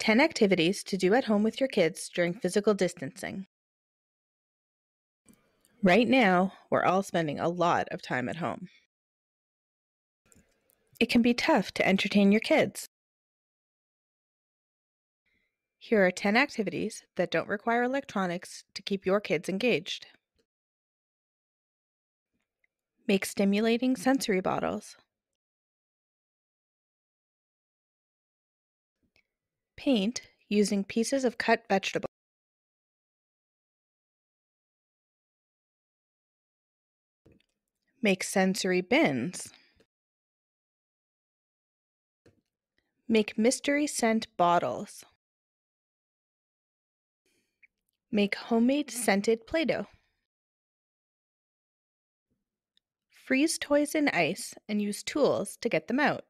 10 activities to do at home with your kids during physical distancing. Right now, we're all spending a lot of time at home. It can be tough to entertain your kids. Here are 10 activities that don't require electronics to keep your kids engaged. Make stimulating sensory bottles. Paint using pieces of cut vegetable. Make sensory bins. Make mystery scent bottles. Make homemade scented Play Doh. Freeze toys in ice and use tools to get them out.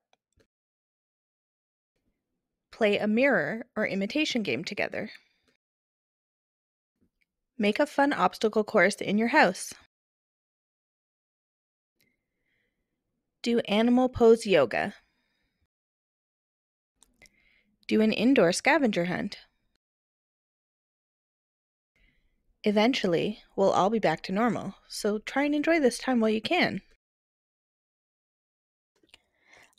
Play a mirror or imitation game together. Make a fun obstacle course in your house. Do animal pose yoga. Do an indoor scavenger hunt. Eventually, we'll all be back to normal, so try and enjoy this time while you can.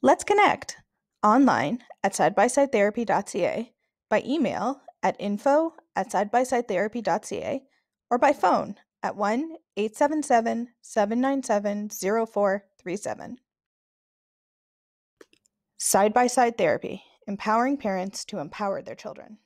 Let's connect online at sidebysidetherapy.ca, by email at info at sidebysidetherapy.ca, or by phone at 1 877 797 0437. Side by Side Therapy, empowering parents to empower their children.